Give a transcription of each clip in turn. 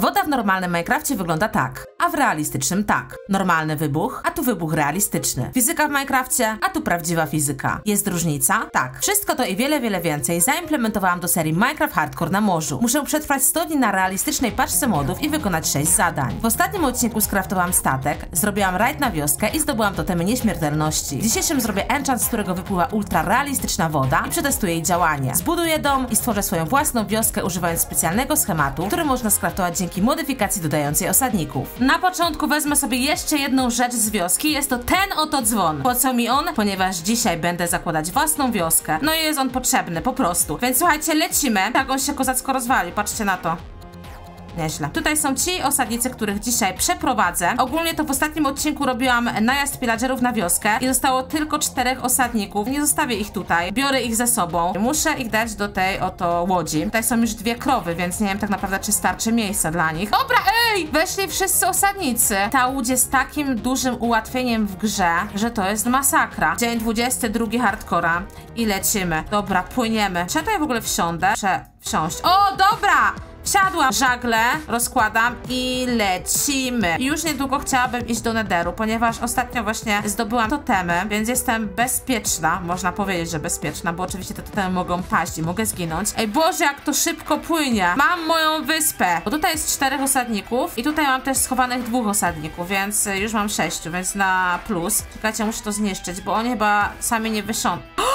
Woda w normalnym Minecrafcie wygląda tak, w realistycznym tak. Normalny wybuch, a tu wybuch realistyczny. Fizyka w Minecrafcie, a tu prawdziwa fizyka. Jest różnica? Tak. Wszystko to i wiele, wiele więcej zaimplementowałam do serii Minecraft Hardcore na morzu. Muszę przetrwać 100 dni na realistycznej paczce modów i wykonać 6 zadań. W ostatnim odcinku skraftowałam statek, zrobiłam rajd na wioskę i zdobyłam totemy nieśmiertelności. W dzisiejszym zrobię enchant, z którego wypływa ultra realistyczna woda i przetestuję jej działanie. Zbuduję dom i stworzę swoją własną wioskę używając specjalnego schematu, który można skraftować dzięki modyfikacji dodającej osadników. Na początku wezmę sobie jeszcze jedną rzecz z wioski, jest to ten oto dzwon. Po co mi on? Ponieważ dzisiaj będę zakładać własną wioskę. No i jest on potrzebny, po prostu. Więc słuchajcie, lecimy. Tak on się kozacko rozwali, patrzcie na to. Nieźle. Tutaj są ci osadnicy, których dzisiaj przeprowadzę. Ogólnie to w ostatnim odcinku robiłam najazd pillagerów na wioskę i zostało tylko czterech osadników. Nie zostawię ich tutaj. Biorę ich ze sobą. Muszę ich dać do tej oto łodzi. Tutaj są już dwie krowy, więc nie wiem tak naprawdę, czy starczy miejsca dla nich. Dobra, ej! Weszli wszyscy osadnicy. Ta łódź jest takim dużym ułatwieniem w grze, że to jest masakra. Dzień 22 hardcora i lecimy. Dobra, płyniemy. Czy ja tutaj w ogóle wsiądę? Muszę wsiąść. O, dobra! Wsiadłam, żagle rozkładam i lecimy. Już niedługo chciałabym iść do Netheru, ponieważ ostatnio właśnie zdobyłam totemy, więc jestem bezpieczna, można powiedzieć, że bezpieczna, bo oczywiście te totemy mogą paść i mogę zginąć. Ej Boże, jak to szybko płynie. Mam moją wyspę, bo tutaj jest czterech osadników i tutaj mam też schowanych dwóch osadników, więc już mam sześciu, więc na plus. Czekajcie, muszę to zniszczyć, bo oni chyba sami nie wyszą.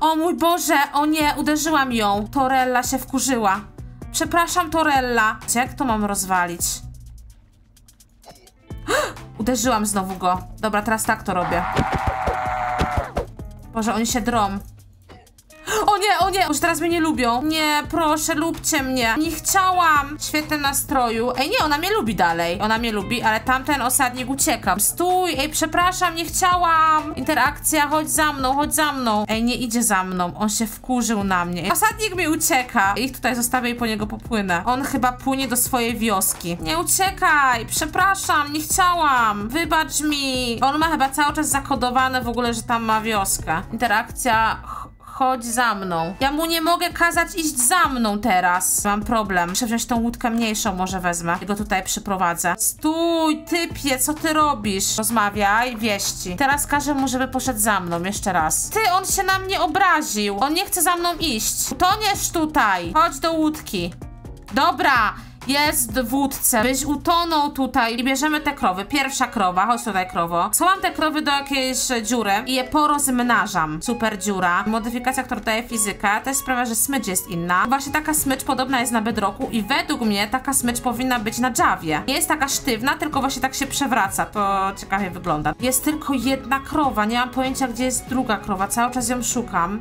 O mój Boże, o nie, uderzyłam ją. Torella się wkurzyła. Przepraszam, Torella. Jak to mam rozwalić? Uderzyłam znowu go. Dobra, teraz tak to robię. Boże, oni się drą. O nie, o nie, już teraz mnie nie lubią. Nie, proszę, lubcie mnie. Nie chciałam. Świetny nastroju. Ej, nie, ona mnie lubi dalej. Ona mnie lubi, ale tamten osadnik ucieka. Stój, ej, przepraszam, nie chciałam. Interakcja, chodź za mną, chodź za mną. Ej, nie idzie za mną. On się wkurzył na mnie. Osadnik mi ucieka. Ich tutaj zostawię i po niego popłynę. On chyba płynie do swojej wioski. Nie uciekaj, przepraszam, nie chciałam. Wybacz mi. On ma chyba cały czas zakodowane w ogóle, że tam ma wioskę. Interakcja chodź za mną. Ja mu nie mogę kazać iść za mną teraz. Mam problem. Muszę wziąć tą łódkę mniejszą, może wezmę. I go tutaj przyprowadzę. Stój, typie, co ty robisz? Rozmawiaj, wieści. Teraz każę mu, żeby poszedł za mną jeszcze raz. Ty, on się na mnie obraził. On nie chce za mną iść. Utoniesz tutaj. Chodź do łódki. Dobra. Jest w łódce. Byś utonął tutaj i bierzemy te krowy. Pierwsza krowa, chodź tutaj krowo. Schowam te krowy do jakiejś dziury i je porozmnażam. Super dziura. Modyfikacja, która daje fizykę, też sprawia, że smycz jest inna. Właśnie taka smycz podobna jest na bedroku i według mnie taka smycz powinna być na Javie. Nie jest taka sztywna, tylko właśnie tak się przewraca. To ciekawie wygląda. Jest tylko jedna krowa, nie mam pojęcia, gdzie jest druga krowa. Cały czas ją szukam.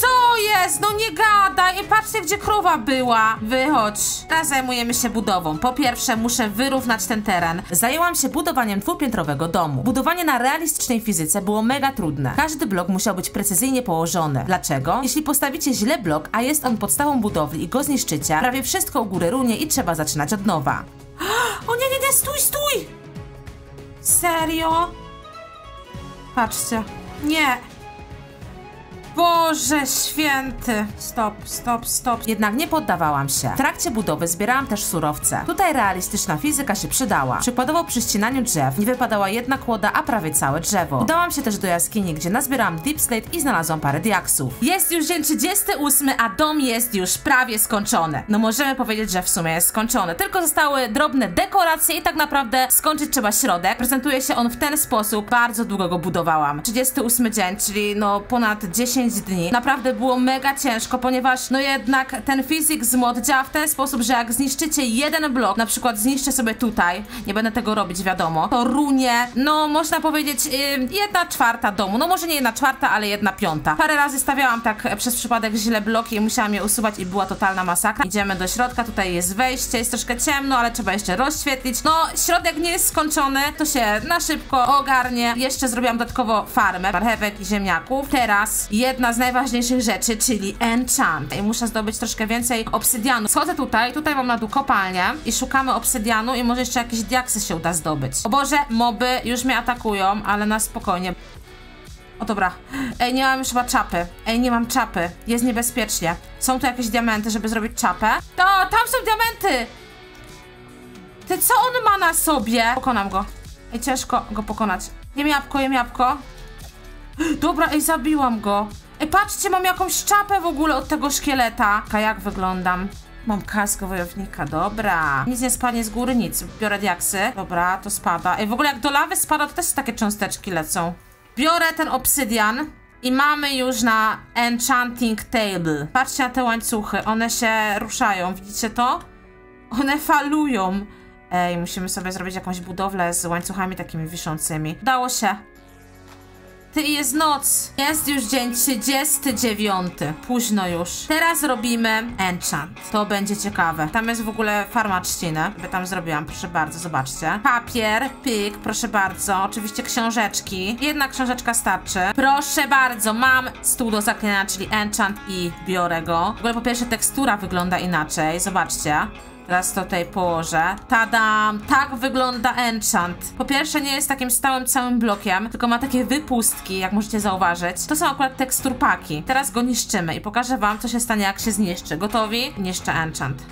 Co jest? No nie gadaj! I patrzcie, gdzie krowa była. Wychodź. Teraz zajmujemy się budową. Po pierwsze, muszę wyrównać ten teren. Zajęłam się budowaniem dwupiętrowego domu. Budowanie na realistycznej fizyce było mega trudne. Każdy blok musiał być precyzyjnie położony. Dlaczego? Jeśli postawicie źle blok, a jest on podstawą budowli i go zniszczycie, prawie wszystko u góry runie i trzeba zaczynać od nowa. O nie, nie, nie, stój, stój! Serio? Patrzcie. Nie. Boże święty! Stop, stop, stop. Jednak nie poddawałam się. W trakcie budowy zbierałam też surowce. Tutaj realistyczna fizyka się przydała. Przykładowo przy ścinaniu drzew nie wypadała jedna kłoda, a prawie całe drzewo. Udałam się też do jaskini, gdzie nazbierałam deep slate i znalazłam parę diaksów. Jest już dzień 38, a dom jest już prawie skończony. No możemy powiedzieć, że w sumie jest skończony. Tylko zostały drobne dekoracje i tak naprawdę skończyć trzeba środek. Prezentuje się on w ten sposób. Bardzo długo go budowałam. 38 dzień, czyli no ponad 10 10 dni. Naprawdę było mega ciężko, ponieważ no jednak ten physics mod działa w ten sposób, że jak zniszczycie jeden blok, na przykład zniszczę sobie tutaj, nie będę tego robić wiadomo, to runie, no można powiedzieć yy, jedna czwarta domu, no może nie jedna czwarta, ale jedna piąta. Parę razy stawiałam tak przez przypadek źle bloki i musiałam je usuwać i była totalna masakra. Idziemy do środka, tutaj jest wejście, jest troszkę ciemno, ale trzeba jeszcze rozświetlić. No, środek nie jest skończony, to się na szybko ogarnie. Jeszcze zrobiłam dodatkowo farmę marchewek i ziemniaków. Teraz jest jedna z najważniejszych rzeczy, czyli enchant. I muszę zdobyć troszkę więcej obsydianu. Schodzę tutaj, tutaj mam na dół kopalnię i szukamy obsydianu i może jeszcze jakieś diaksy się uda zdobyć. O Boże, moby już mnie atakują, ale na spokojnie. O dobra. Ej, nie mam już chyba czapy. Ej, nie mam czapy. Jest niebezpiecznie. Są tu jakieś diamenty, żeby zrobić czapę? To, tam są diamenty! co on ma na sobie? Pokonam go. Ej, ciężko go pokonać. Jem jabłko, jem jabłko. Dobra, ej, zabiłam go. Ej, patrzcie, mam jakąś czapę w ogóle od tego szkieleta. A jak wyglądam? Mam kask wojownika, dobra. Nic nie spadnie z góry, nic. Biorę diaksy. Dobra, to spada. Ej, w ogóle jak do lawy spada, to też takie cząsteczki lecą. Biorę ten obsydian. I mamy już na Enchanting Table. Patrzcie na te łańcuchy, one się ruszają, widzicie to? One falują. Ej, musimy sobie zrobić jakąś budowlę z łańcuchami takimi wiszącymi. Udało się. Ty, jest noc. Jest już dzień 39. Późno już. Teraz robimy enchant. To będzie ciekawe. Tam jest w ogóle farma trzciny. By tam zrobiłam, proszę bardzo, zobaczcie. Papier, pik, proszę bardzo. Oczywiście książeczki. Jedna książeczka starczy. Proszę bardzo, mam stół do zaklejenia, czyli enchant i biorę go. W ogóle po pierwsze tekstura wygląda inaczej. Zobaczcie. Teraz tutaj położę. Tadam! Tak wygląda enchant. Po pierwsze nie jest takim stałym całym blokiem, tylko ma takie wypustki, jak możecie zauważyć. To są akurat teksturpaki. Teraz go niszczymy i pokażę wam, co się stanie, jak się zniszczy. Gotowi? Niszczę enchant.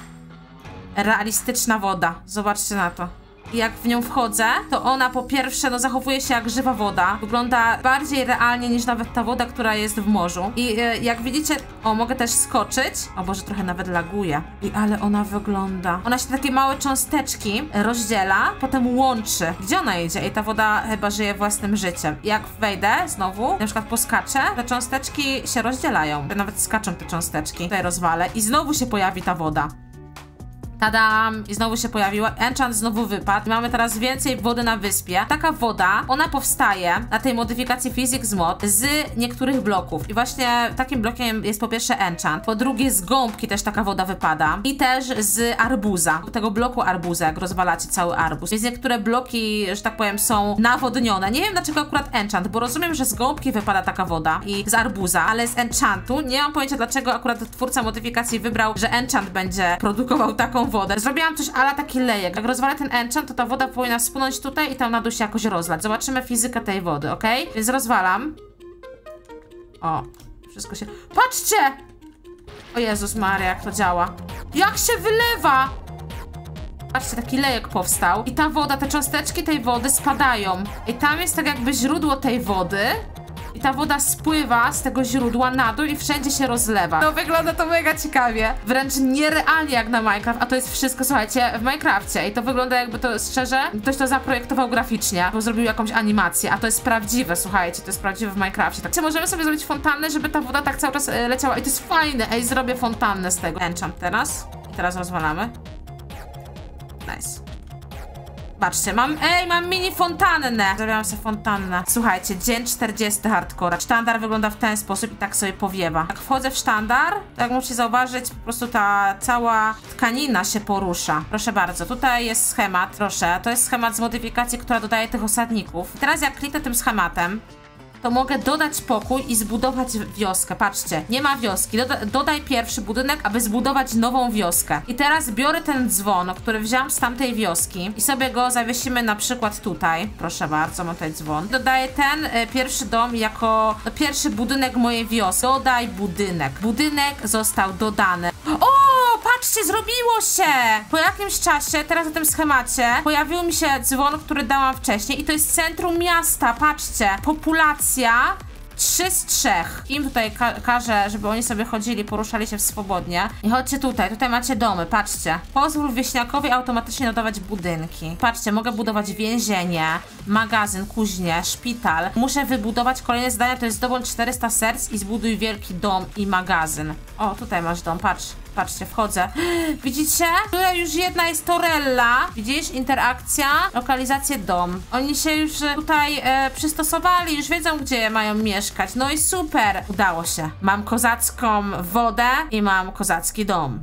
Realistyczna woda. Zobaczcie na to. Jak w nią wchodzę, to ona po pierwsze no zachowuje się jak żywa woda. Wygląda bardziej realnie niż nawet ta woda, która jest w morzu. I e, jak widzicie, o mogę też skoczyć. O Boże, trochę nawet laguje. I ale ona wygląda. Ona się takie małe cząsteczki rozdziela, potem łączy. Gdzie ona idzie? I ta woda chyba żyje własnym życiem. Jak wejdę znowu, na przykład poskaczę, te cząsteczki się rozdzielają. Nawet skaczą te cząsteczki. Tutaj rozwalę i znowu się pojawi ta woda. Tadam! I znowu się pojawiła. Enchant znowu wypadł. Mamy teraz więcej wody na wyspie. Taka woda, ona powstaje na tej modyfikacji Physics Mod z niektórych bloków. I właśnie takim blokiem jest po pierwsze enchant, po drugie z gąbki też taka woda wypada i też z arbuza, tego bloku arbuza, jak rozwalacie cały arbuz. Więc niektóre bloki, że tak powiem, są nawodnione. Nie wiem dlaczego akurat enchant, bo rozumiem, że z gąbki wypada taka woda i z arbuza, ale z enchantu nie mam pojęcia dlaczego akurat twórca modyfikacji wybrał, że enchant będzie produkował taką wodę. Zrobiłam coś ala taki lejek. Jak rozwalę ten enchant, to ta woda powinna spłynąć tutaj i tam na dół się jakoś rozlać. Zobaczymy fizykę tej wody, ok? Więc rozwalam. O, wszystko się... Patrzcie! O Jezus Maria, jak to działa. Jak się wylewa! Patrzcie, taki lejek powstał. I ta woda, te cząsteczki tej wody spadają. I tam jest tak jakby źródło tej wody. I ta woda spływa z tego źródła na dół i wszędzie się rozlewa. No wygląda to mega ciekawie. Wręcz nierealnie jak na Minecraft, a to jest wszystko, słuchajcie, w Minecrafcie. I to wygląda jakby to, szczerze, ktoś to zaprojektował graficznie, bo zrobił jakąś animację, a to jest prawdziwe, słuchajcie, to jest prawdziwe w Minecrafcie. Tak, możemy sobie zrobić fontannę, żeby ta woda tak cały czas e, leciała i to jest fajne. Ej, zrobię fontannę z tego. Enchant teraz. I teraz rozwalamy. Nice. Patrzcie, mam, ej, mam mini fontannę. Zrobiłam sobie fontannę. Słuchajcie, dzień 40 hardcore. Sztandar wygląda w ten sposób i tak sobie powiewa. Jak wchodzę w sztandar, to jak możecie zauważyć, po prostu ta cała tkanina się porusza. Proszę bardzo, tutaj jest schemat, proszę. To jest schemat z modyfikacji, która dodaje tych osadników. I teraz jak kliknę tym schematem, to mogę dodać pokój i zbudować wioskę. Patrzcie, nie ma wioski. Doda dodaj pierwszy budynek, aby zbudować nową wioskę. I teraz biorę ten dzwon, który wziąłem z tamtej wioski i sobie go zawiesimy na przykład tutaj. Proszę bardzo, mam tutaj dzwon. Dodaję ten y, pierwszy dom jako pierwszy budynek mojej wioski. Dodaj budynek. Budynek został dodany. Patrzcie, zrobiło się! Po jakimś czasie, teraz na tym schemacie, pojawił mi się dzwon, który dałam wcześniej i to jest centrum miasta, patrzcie. Populacja 3 z 3. Im tutaj ka każę, żeby oni sobie chodzili, poruszali się swobodnie. I chodźcie tutaj, tutaj macie domy, patrzcie. Pozwól wieśniakowi automatycznie dodawać budynki. Patrzcie, mogę budować więzienie, magazyn, kuźnię, szpital. Muszę wybudować kolejne zdania, to jest zdobądź 400 serc i zbuduj wielki dom i magazyn. O, tutaj masz dom, patrz. Patrzcie, wchodzę. Widzicie? Tutaj już jedna jest Torella. Widzisz? Interakcja, lokalizację dom. Oni się już tutaj e, przystosowali, już wiedzą, gdzie mają mieszkać. No i super. Udało się. Mam kozacką wodę i mam kozacki dom.